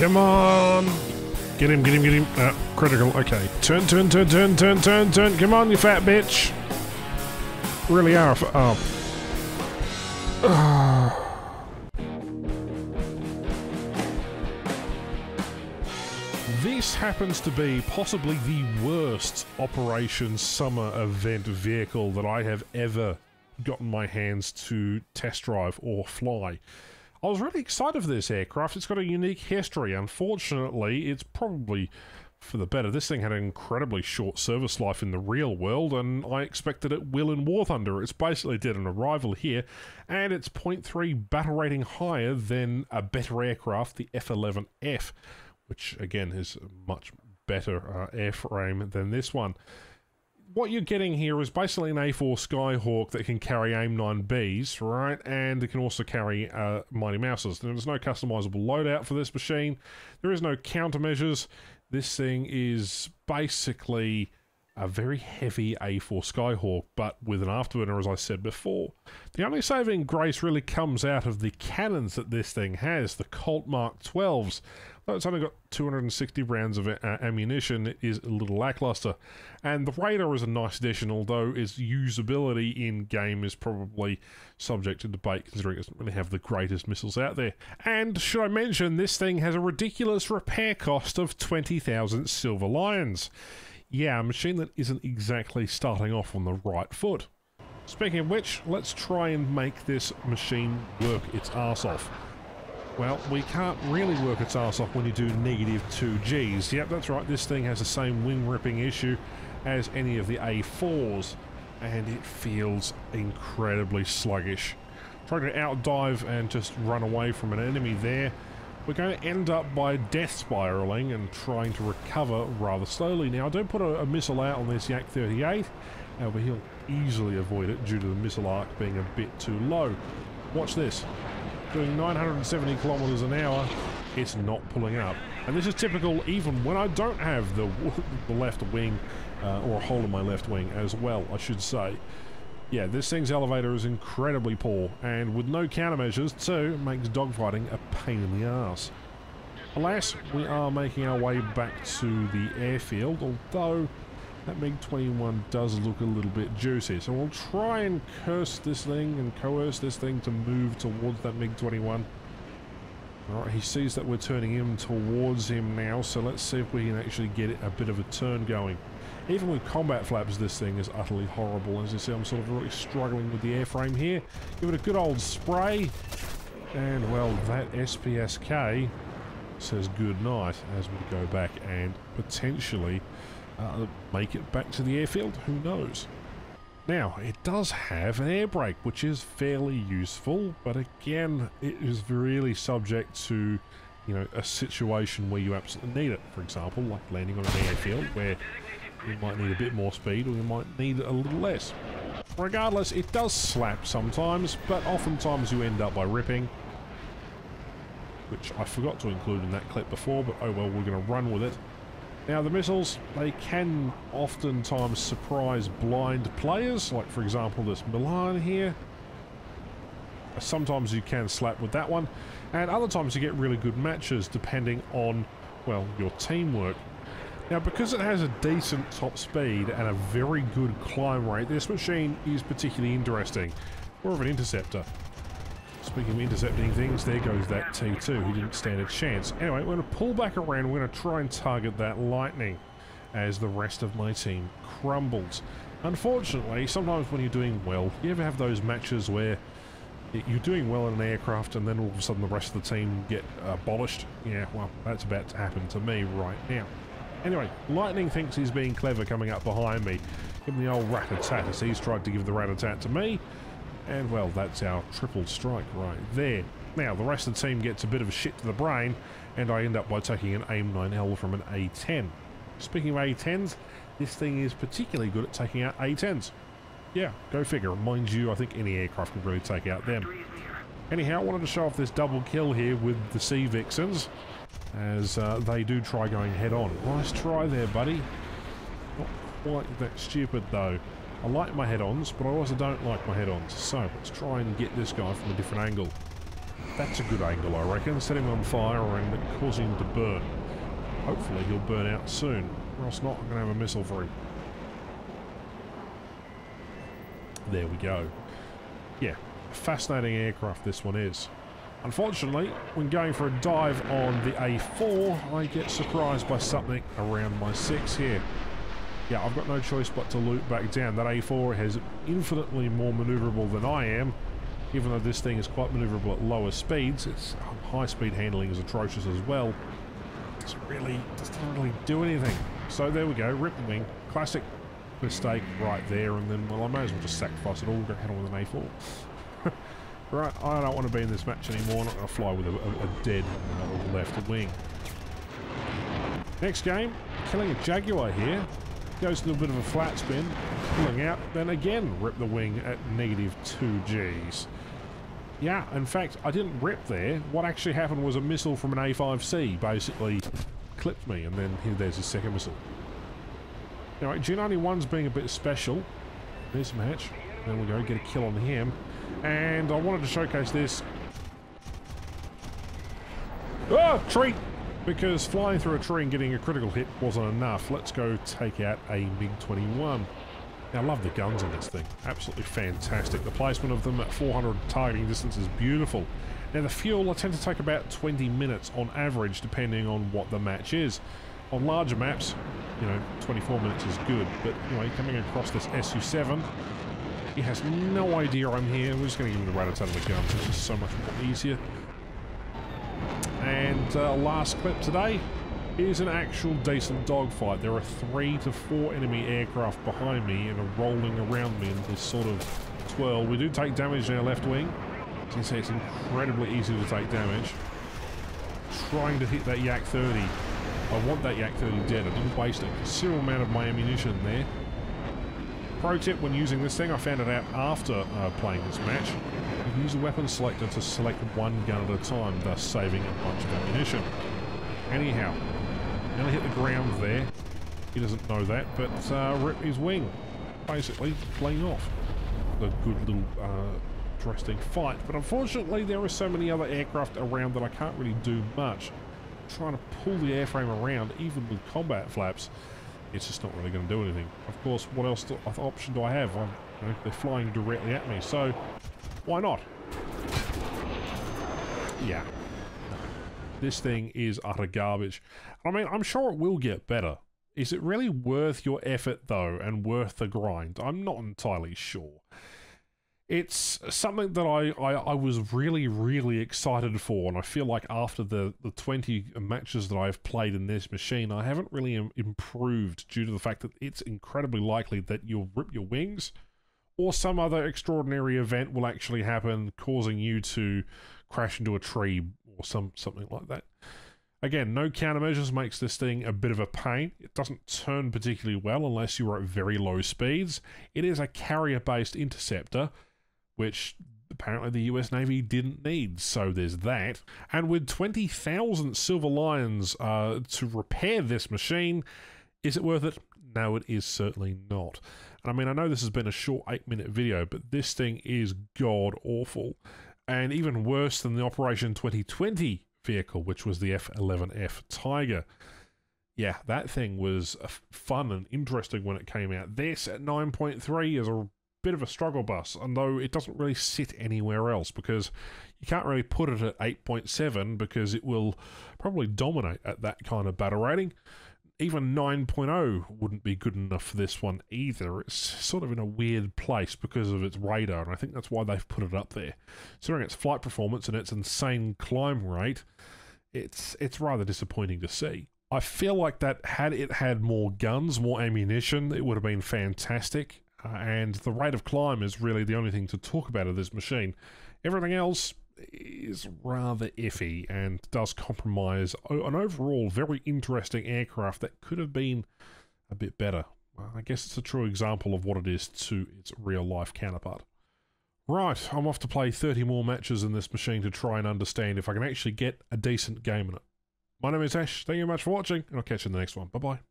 Come on! Get him, get him, get him. Uh, critical, okay. Turn, turn, turn, turn, turn, turn, turn. Come on, you fat bitch! Really are. Oh. This happens to be possibly the worst Operation Summer event vehicle that I have ever gotten my hands to test drive or fly. I was really excited for this aircraft. It's got a unique history. Unfortunately, it's probably for the better. This thing had an incredibly short service life in the real world, and I expected it will in War Thunder. It's basically did an arrival here, and it's 0.3 battle rating higher than a better aircraft, the F-11F, which again is a much better uh, airframe than this one what you're getting here is basically an A4 Skyhawk that can carry AIM-9Bs, right? And it can also carry uh, Mighty Mouses. There's no customizable loadout for this machine. There is no countermeasures. This thing is basically a very heavy A4 Skyhawk, but with an afterburner, as I said before. The only saving grace really comes out of the cannons that this thing has, the Colt Mark 12s. Though it's only got 260 rounds of ammunition, it is a little lackluster. And the radar is a nice addition, although its usability in game is probably subject to debate, considering it doesn't really have the greatest missiles out there. And should I mention, this thing has a ridiculous repair cost of 20,000 Silver Lions. Yeah, a machine that isn't exactly starting off on the right foot. Speaking of which, let's try and make this machine work its arse off. Well, we can't really work its arse off when you do negative 2 Gs. Yep, that's right, this thing has the same wing ripping issue as any of the A4s, and it feels incredibly sluggish. Trying to outdive and just run away from an enemy there, we're going to end up by death spiraling and trying to recover rather slowly. Now, I don't put a, a missile out on this Yak 38, however, he'll easily avoid it due to the missile arc being a bit too low. Watch this doing 970 kilometers an hour, it's not pulling up. And this is typical even when I don't have the, the left wing, uh, or a hole in my left wing as well, I should say. Yeah, this thing's elevator is incredibly poor, and with no countermeasures, too, makes dogfighting a pain in the ass. Alas, we are making our way back to the airfield, although that MiG-21 does look a little bit juicy. So we'll try and curse this thing and coerce this thing to move towards that MiG-21. Alright, he sees that we're turning him towards him now, so let's see if we can actually get a bit of a turn going. Even with combat flaps, this thing is utterly horrible. As you see, I'm sort of really struggling with the airframe here. Give it a good old spray. And, well, that SPSK says good night as we go back and potentially uh, make it back to the airfield, who knows. Now, it does have an air brake, which is fairly useful, but again, it is really subject to, you know, a situation where you absolutely need it. For example, like landing on an airfield where you might need a bit more speed or you might need a little less. Regardless, it does slap sometimes, but oftentimes you end up by ripping, which I forgot to include in that clip before, but oh well, we're going to run with it. Now the missiles, they can oftentimes surprise blind players, like for example this Milan here. Sometimes you can slap with that one, and other times you get really good matches depending on, well, your teamwork. Now because it has a decent top speed and a very good climb rate, this machine is particularly interesting. More of an interceptor. Speaking of intercepting things, there goes that T2. He didn't stand a chance. Anyway, we're going to pull back around. We're going to try and target that lightning as the rest of my team crumbles. Unfortunately, sometimes when you're doing well, you ever have those matches where you're doing well in an aircraft and then all of a sudden the rest of the team get uh, abolished? Yeah, well, that's about to happen to me right now. Anyway, Lightning thinks he's being clever coming up behind me. Give him the old rat-a-tat as he's tried to give the rat-a-tat to me. And well, that's our triple strike right there. Now, the rest of the team gets a bit of a shit to the brain, and I end up by taking an AIM-9L from an A-10. Speaking of A-10s, this thing is particularly good at taking out A-10s. Yeah, go figure. Mind you, I think any aircraft can really take out them. Anyhow, I wanted to show off this double kill here with the Sea Vixens, as uh, they do try going head on. Nice try there, buddy. Not quite that stupid, though. I like my head-ons, but I also don't like my head-ons. So, let's try and get this guy from a different angle. That's a good angle, I reckon. Set him on fire and cause him to burn. Hopefully he'll burn out soon, or else not, I'm going to have a missile for him. There we go. Yeah, fascinating aircraft this one is. Unfortunately, when going for a dive on the A4, I get surprised by something around my 6 here. Yeah, I've got no choice but to loop back down. That A4 has infinitely more manoeuvrable than I am, even though this thing is quite manoeuvrable at lower speeds. Its um, high-speed handling is atrocious as well. It really doesn't really do anything. So there we go, rip wing. Classic mistake right there, and then, well, I may as well just sacrifice it all, go head on with an A4. Right, I don't want to be in this match anymore. I'm not going to fly with a, a, a dead uh, left wing. Next game, killing a Jaguar here. Goes to a bit of a flat spin, pulling out, then again rip the wing at negative 2 Gs. Yeah, in fact, I didn't rip there. What actually happened was a missile from an A5C basically clipped me, and then here, there's his second missile. Now, G91's being a bit special. There's match. There we go, get a kill on him. And I wanted to showcase this. Ah, oh, tree! Because flying through a tree and getting a critical hit wasn't enough. Let's go take out a MiG-21. Now, I love the guns in this thing. Absolutely fantastic. The placement of them at 400 targeting distance is beautiful. Now, the fuel, I tend to take about 20 minutes on average, depending on what the match is. On larger maps, you know, 24 minutes is good, but anyway, coming across this SU-7, he has no idea I'm here. We're just going to give him the rat of the guns. It's just so much more easier. And uh, last clip today is an actual decent dogfight. There are three to four enemy aircraft behind me and are rolling around me in this sort of twirl. We do take damage in our left wing. As you can see, it's incredibly easy to take damage. Trying to hit that Yak 30 I want that Yak 30 dead. I didn't waste a considerable amount of my ammunition there. Pro tip when using this thing, I found it out after uh, playing this match. You can use the weapon selector to select one gun at a time, thus saving a bunch of ammunition. Anyhow, I'm to hit the ground there. He doesn't know that, but uh, rip his wing. Basically, flying off. A good little uh, interesting fight, but unfortunately there are so many other aircraft around that I can't really do much trying to pull the airframe around, even with combat flaps, it's just not really going to do anything. Of course, what else do, option do I have? Know, they're flying directly at me, so why not? Yeah. This thing is utter garbage. I mean, I'm sure it will get better. Is it really worth your effort, though, and worth the grind? I'm not entirely sure it's something that I, I, I, was really, really excited for, and I feel like after the, the 20 matches that I've played in this machine, I haven't really Im improved due to the fact that it's incredibly likely that you'll rip your wings, or some other extraordinary event will actually happen, causing you to crash into a tree or some something like that. Again, no countermeasures makes this thing a bit of a pain. It doesn't turn particularly well unless you are at very low speeds. It is a carrier-based interceptor, which apparently the US Navy didn't need, so there's that. And with 20,000 Silver Lions uh, to repair this machine, is it worth it? No, it is certainly not. And I mean, I know this has been a short 8 minute video, but this thing is god awful. And even worse than the Operation 2020 vehicle, which was the F 11F Tiger. Yeah, that thing was fun and interesting when it came out. This at 9.3 is a bit of a struggle bus, and though it doesn't really sit anywhere else because you can't really put it at 8.7 because it will probably dominate at that kind of battle rating. Even 9.0 wouldn't be good enough for this one either. It's sort of in a weird place because of its radar, and I think that's why they've put it up there. Considering its flight performance and its insane climb rate, it's it's rather disappointing to see. I feel like that had it had more guns, more ammunition, it would have been fantastic. Uh, and the rate of climb is really the only thing to talk about of this machine. Everything else is rather iffy and does compromise an overall very interesting aircraft that could have been a bit better. Well, I guess it's a true example of what it is to its real life counterpart. Right, I'm off to play 30 more matches in this machine to try and understand if I can actually get a decent game in it. My name is Ash, thank you very much for watching, and I'll catch you in the next one. Bye bye.